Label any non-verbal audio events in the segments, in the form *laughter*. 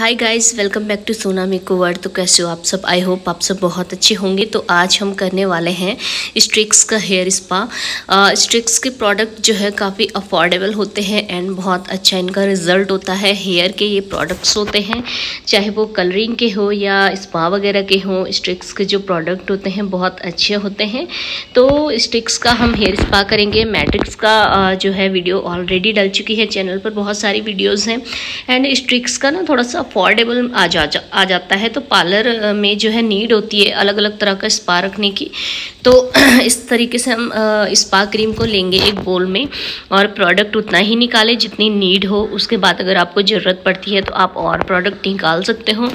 Hi guys welcome back to सोना मेको word तो कैसे हो आप सब? आई होप आप सब बहुत अच्छे होंगे। तो आज हम करने वाले हैं स्ट्रिक्स का हेयर स्पा स्ट्रिक्स के प्रोडक्ट जो है काफ़ी अफोर्डेबल होते हैं एंड बहुत अच्छा इनका रिज़ल्ट होता है। हेयर के ये प्रोडक्ट्स होते हैं, चाहे वो कलरिंग के हो या स्पा वगैरह के हों स्ट्रिक्स के जो प्रोडक्ट होते हैं बहुत अच्छे होते हैं। तो स्ट्रिक्स का हम हेयर स्पा करेंगे। मैट्रिक्स का जो है वीडियो ऑलरेडी डल चुकी है। चैनल पर बहुत सारी वीडियोज़ हैं। एंड स्ट्रिक्स का ना थोड़ा सा अफोर्डेबल आ जा, आ जाता है तो पार्लर में जो है नीड होती है अलग अलग तरह का स्पा रखने की। तो *clears throat* इस तरीके से हम स्पा क्रीम को लेंगे एक बोल में और प्रोडक्ट उतना ही निकालें जितनी नीड हो। उसके बाद अगर आपको ज़रूरत पड़ती है तो आप और प्रोडक्ट निकाल सकते हो।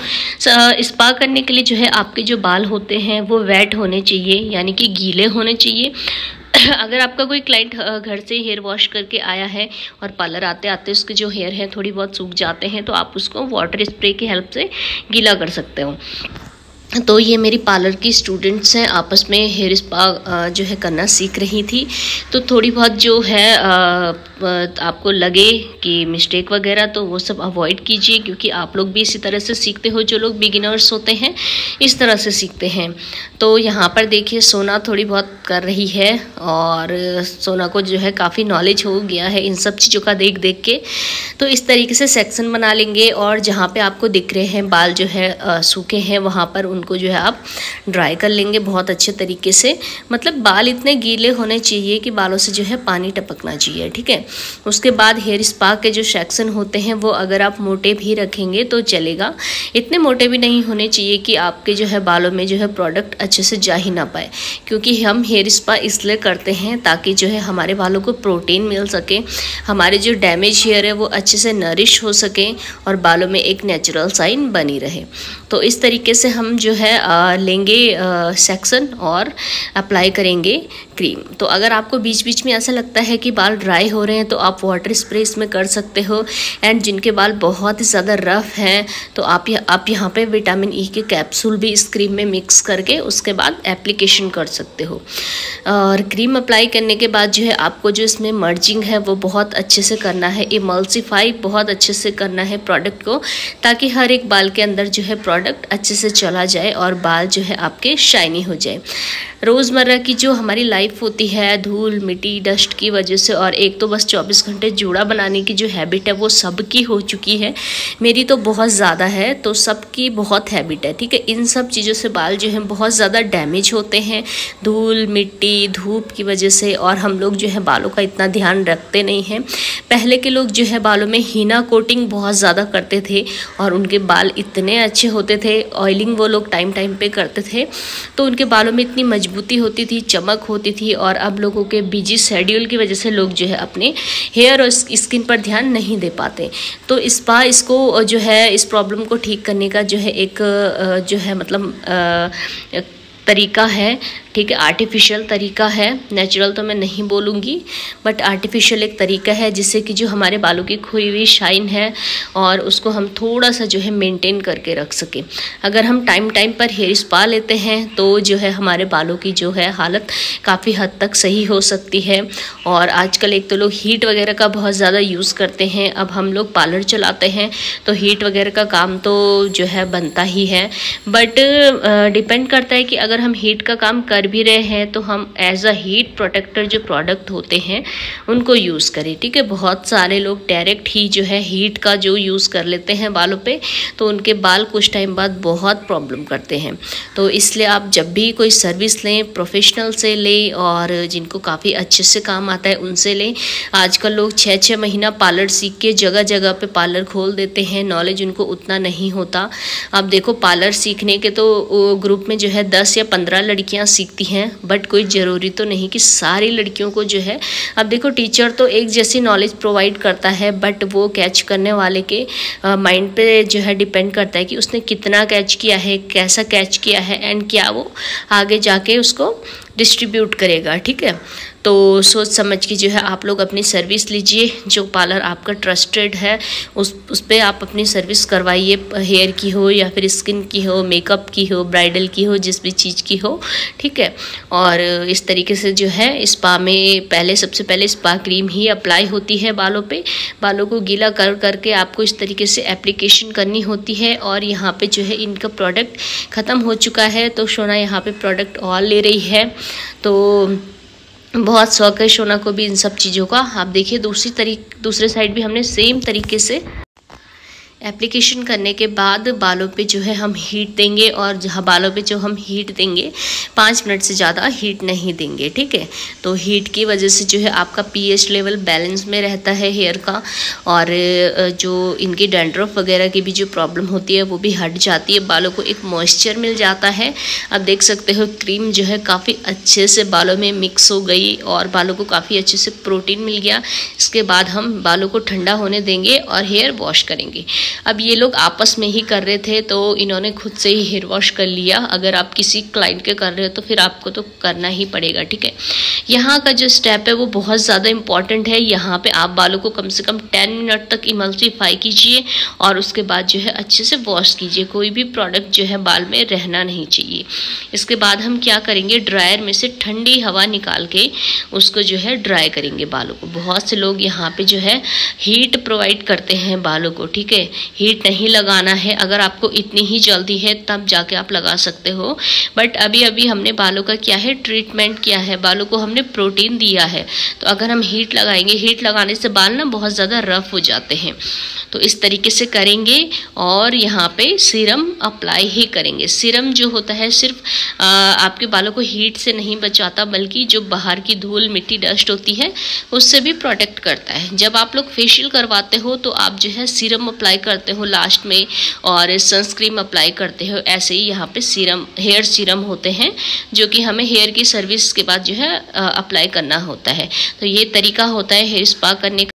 स्पा करने के लिए जो है आपके जो बाल होते हैं वो वेट होने चाहिए यानी कि गीले होने चाहिए। अगर आपका कोई क्लाइंट घर से हेयर वॉश करके आया है और पार्लर आते आते उसके जो हेयर हैं थोड़ी बहुत सूख जाते हैं तो आप उसको वाटर स्प्रे की हेल्प से गीला कर सकते हो। तो ये मेरी पार्लर की स्टूडेंट्स हैं, आपस में हेयर स्पा जो है करना सीख रही थी। तो थोड़ी बहुत जो है आपको लगे कि मिस्टेक वगैरह तो वो सब अवॉइड कीजिए, क्योंकि आप लोग भी इसी तरह से सीखते हो, जो लोग बिगिनर्स होते हैं, इस तरह से सीखते हैं। तो यहाँ पर देखिए, सोना थोड़ी बहुत कर रही है, और सोना को जो है काफ़ी नॉलेज हो गया है इन सब चीज़ों का देख देख के। तो इस तरीके से सेक्शन बना लेंगे, और जहाँ पे आपको दिख रहे हैं बाल जो है सूखे हैं, वहाँ पर उनको जो है आप ड्राई कर लेंगे बहुत अच्छे तरीके से। मतलब बाल इतने गीले होने चाहिए कि बालों से जो है पानी टपकना चाहिए, ठीक है? उसके बाद हेयर स्पा के जो सेक्शन होते हैं वो अगर आप मोटे भी रखेंगे तो चलेगा। इतने मोटे भी नहीं होने चाहिए कि आपके जो है बालों में जो है प्रोडक्ट अच्छे से जा ही ना पाए। क्योंकि हम हेयर स्पा इसलिए करते हैं ताकि जो है हमारे बालों को प्रोटीन मिल सके हमारे जो डैमेज हेयर है वो अच्छे से नरिश हो सके और बालों में एक नेचुरल साइन बनी रहे। तो इस तरीके से हम जो है आ, लेंगे सेक्शन और अप्लाई करेंगे क्रीम तो अगर आपको बीच बीच में ऐसा लगता है कि बाल ड्राई हो रहे हैं तो आप वाटर स्प्रे इसमें कर सकते हो। एंड जिनके बाल बहुत ही ज़्यादा रफ़ हैं तो आप यह, आप यहाँ पे विटामिन ई e के कैप्सूल भी इस क्रीम में मिक्स करके उसके बाद एप्लीकेशन कर सकते हो। और क्रीम अप्लाई करने के बाद जो है आपको जो इसमें मर्जिंग है वो बहुत अच्छे से करना है। इमल्सीफाई बहुत अच्छे से करना है प्रोडक्ट को ताकि हर एक बाल के अंदर जो है प्रोडक्ट अच्छे से चला जाए और बाल जो है आपके शाइनी हो जाए। रोज़मर्रा की जो हमारी लाइफ होती है, धूल, मिट्टी डस्ट की वजह से और एक तो बस 24 घंटे जूड़ा बनाने की जो हैबिट है, वो सबकी हो चुकी है। मेरी तो बहुत ज़्यादा है तो सबकी बहुत हैबिट है, ठीक है? इन सब चीज़ों से बाल जो है, बहुत ज़्यादा डैमेज होते हैं। धूल, मिट्टी, धूप की वजह से और हम लोग जो है, बालों का इतना ध्यान रखते नहीं हैं। पहले के लोग जो है, बालों में हीना कोटिंग बहुत ज़्यादा करते थे और उनके बाल इतने अच्छे होते थे ऑयलिंग वो लोग टाइम टाइम पे करते थे। तो उनके बालों में इतनी मज़बूत मजबूती होती थी, चमक होती थी और अब लोगों के बिज़ी शेड्यूल की वजह से लोग जो है अपने हेयर और स्किन पर ध्यान नहीं दे पाते। तो इस पा इसको जो है, इस प्रॉब्लम को ठीक करने का जो है एक जो है मतलब तरीका है। ठीक है आर्टिफिशियल तरीका है नेचुरल तो मैं नहीं बोलूँगी बट आर्टिफिशियल एक तरीका है जिससे कि जो हमारे बालों की खोई हुई शाइन है और उसको हम थोड़ा सा जो है मेंटेन करके रख सकें। अगर हम टाइम टाइम पर हेयर स्पा लेते हैं तो जो है हमारे बालों की जो है हालत काफ़ी हद तक सही हो सकती है। और आजकल एक तो लोग हीट वगैरह का बहुत ज़्यादा यूज़ करते हैं, अब हम लोग पार्लर चलाते हैं तो हीट वगैरह का काम तो जो है बनता ही है। बट डिपेंड करता है कि अगर हम हीट का काम कर कर भी रहे हैं तो हम एज अ हीट प्रोटेक्टर जो प्रोडक्ट होते हैं, उनको यूज़ करें, ठीक है? बहुत सारे लोग डायरेक्ट ही जो है हीट का जो यूज़ कर लेते हैं बालों पे तो उनके बाल कुछ टाइम बाद बहुत प्रॉब्लम करते हैं। तो इसलिए आप जब भी कोई सर्विस लें प्रोफेशनल से लें और जिनको काफ़ी अच्छे से काम आता है, उनसे लें। आजकल लोग छः छः महीना पार्लर सीख के जगह जगह पे पार्लर खोल देते हैं नॉलेज उनको उतना नहीं होता। अब देखो पार्लर सीखने के तो ग्रुप में जो है दस या पंद्रह लड़कियाँ सीख सीखती हैं बट कोई ज़रूरी तो नहीं कि सारी लड़कियों को जो है, अब देखो टीचर तो एक जैसी नॉलेज प्रोवाइड करता है बट वो कैच करने वाले के माइंड पे जो है डिपेंड करता है कि उसने कितना कैच किया है, कैसा कैच किया है एंड क्या वो आगे जाके उसको डिस्ट्रीब्यूट करेगा, ठीक है? तो सोच समझ के जो है आप लोग अपनी सर्विस लीजिए, जो पार्लर आपका ट्रस्टेड है, उस उस पर आप अपनी सर्विस करवाइए हेयर की हो या फिर स्किन की हो मेकअप की हो ब्राइडल की हो, जिस भी चीज़ की हो, ठीक है? और इस तरीके से जो है स्पा में पहले, सबसे पहले स्पा क्रीम ही अप्लाई होती है बालों पे। बालों को गीला कर, करके आपको इस तरीके से एप्लीकेशन करनी होती है और यहाँ पे जो है इनका प्रोडक्ट ख़त्म हो चुका है। तो सोना यहाँ पे प्रोडक्ट और ले रही है। तो बहुत शौक है शोना को भी इन सब चीज़ों का। आप देखिए, दूसरी तरीक, दूसरे साइड भी हमने सेम तरीके से एप्लीकेशन करने के बाद बालों पे जो है हम हीट देंगे और जहाँ बालों पे जो हम हीट देंगे, पाँच मिनट से ज़्यादा हीट नहीं देंगे, ठीक है? तो हीट की वजह से जो है आपका पीएच लेवल बैलेंस में रहता है हेयर का और जो इनकी डेंड्रफ वगैरह की भी जो प्रॉब्लम होती है, वो भी हट जाती है। बालों को एक मॉइस्चर मिल जाता है। अब देख सकते हो क्रीम जो है काफ़ी अच्छे से बालों में मिक्स हो गई और बालों को काफ़ी अच्छे से प्रोटीन मिल गया। इसके बाद हम बालों को ठंडा होने देंगे और हेयर वॉश करेंगे। अब ये लोग आपस में ही कर रहे थे तो इन्होंने खुद से ही हेयर वॉश कर लिया। अगर आप किसी क्लाइंट के कर रहे हो तो फिर आपको तो करना ही पड़ेगा, ठीक है? यहाँ का जो स्टेप है, वो बहुत ज़्यादा इंपॉर्टेंट है। यहाँ पे आप बालों को कम से कम टेन मिनट तक इमल्सीफाई कीजिए, और उसके बाद जो है अच्छे से वॉश कीजिए। कोई भी प्रोडक्ट जो है बाल में रहना नहीं चाहिए। इसके बाद हम क्या करेंगे? ड्रायर में से ठंडी हवा निकाल के उसको जो है ड्राई करेंगे बालों को। बहुत से लोग यहाँ पे जो है हीट प्रोवाइड करते हैं बालों को, ठीक है? हीट नहीं लगाना है। अगर आपको इतनी ही जल्दी है तब जाके आप लगा सकते हो। बट अभी अभी हमने बालों का क्या है ट्रीटमेंट किया है। बालों को हमने प्रोटीन दिया है। तो अगर हम हीट लगाएँगे हीट लगाने से बाल ना बहुत ज़्यादा रफ हो जाते हैं। तो इस तरीके से करेंगे और यहाँ पे सीरम अप्लाई ही करेंगे। सीरम जो होता है सिर्फ़ आ, आपके बालों को हीट से नहीं बचाता बल्कि जो बाहर की धूल मिट्टी डस्ट होती है उससे भी प्रोटेक्ट करता है। जब आप लोग फेशियल करवाते हो तो आप जो है सीरम अप्लाई करते हो लास्ट में और सनस्क्रीम अप्लाई करते हो, ऐसे ही यहाँ पे सीरम हेयर सीरम होते हैं, जो कि हमें हेयर की सर्विस के बाद जो है अप्लाई करना होता है। तो ये तरीका होता है हेयर स्पा करने का।